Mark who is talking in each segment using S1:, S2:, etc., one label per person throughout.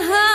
S1: रहा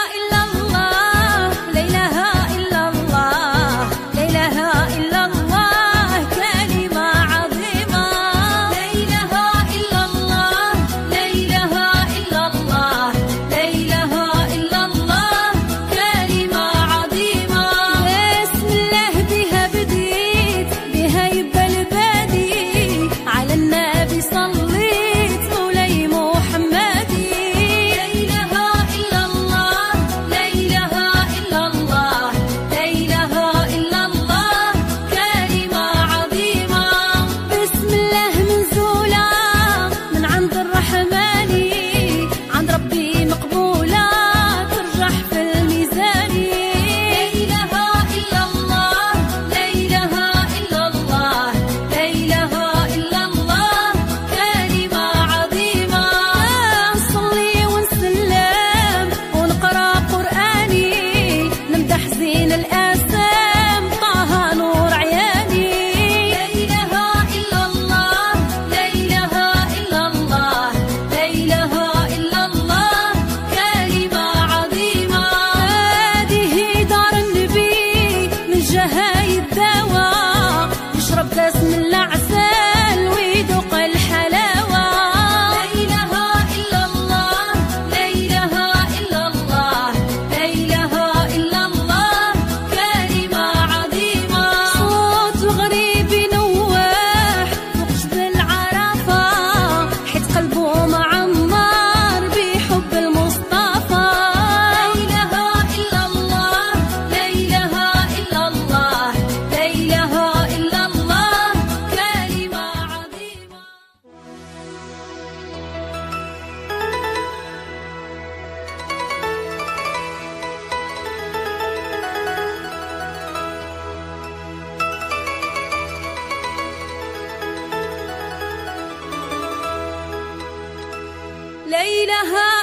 S1: إله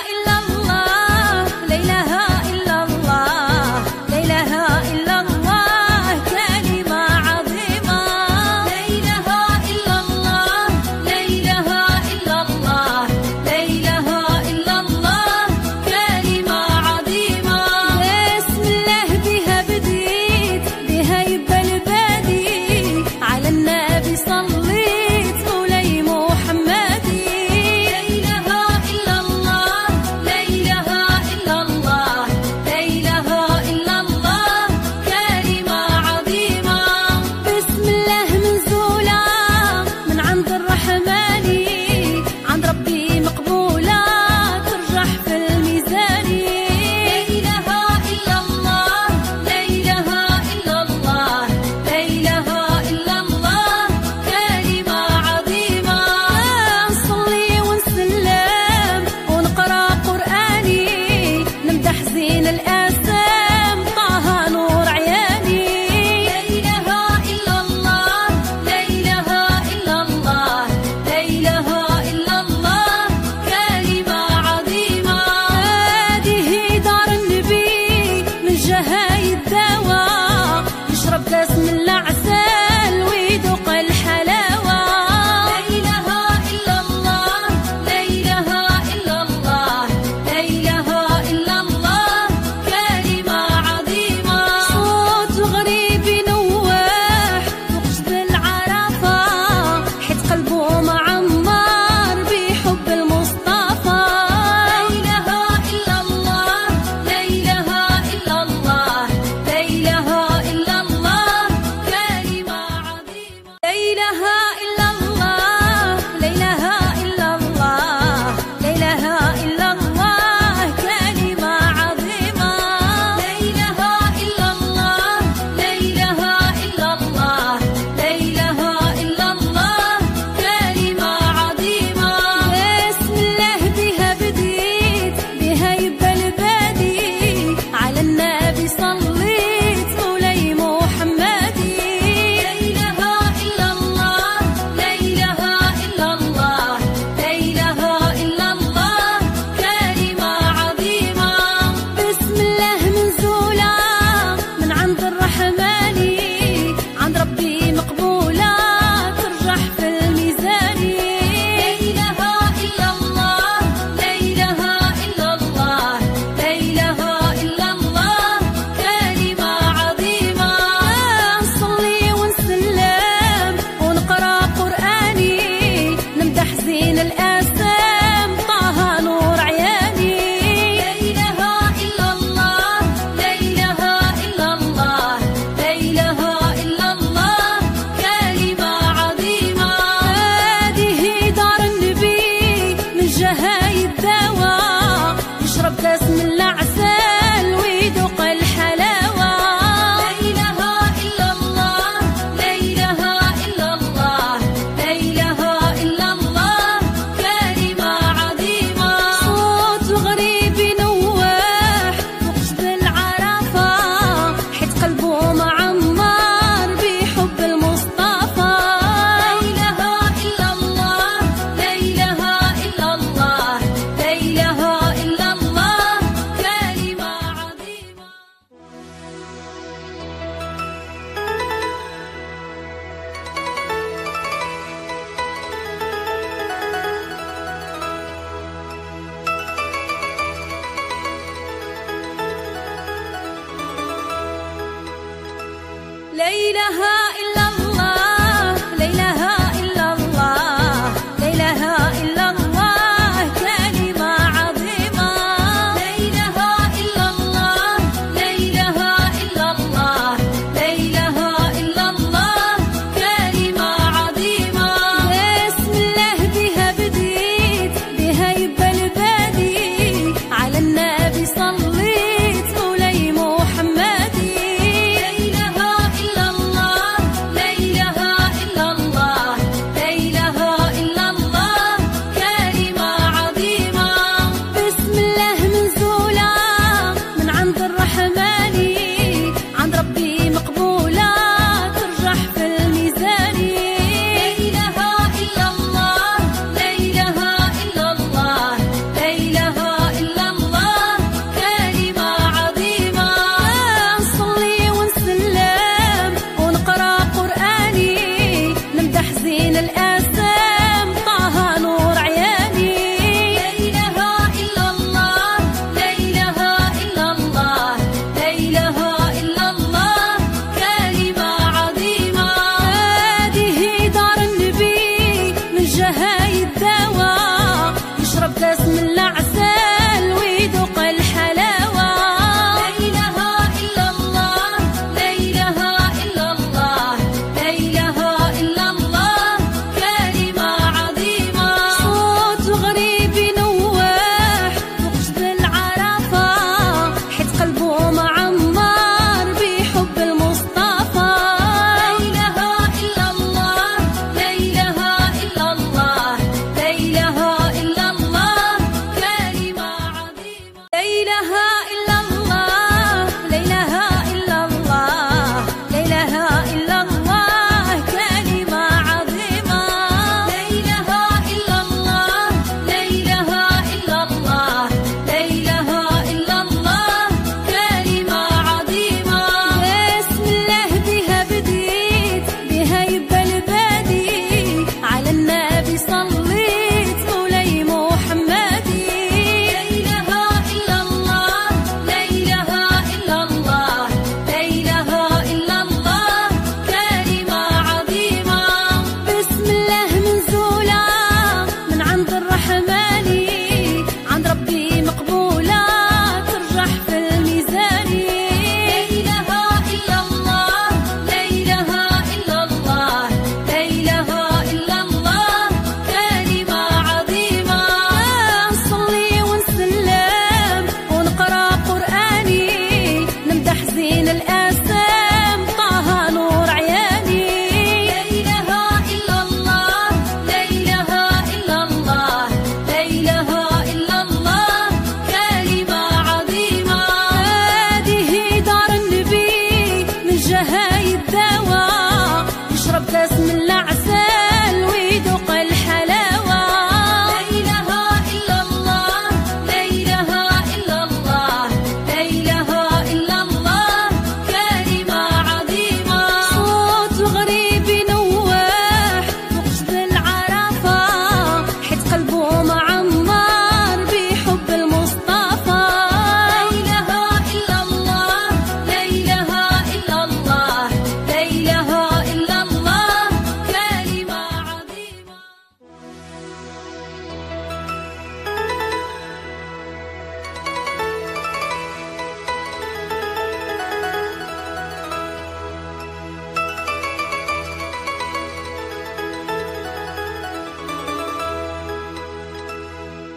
S1: لا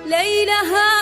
S1: ليلها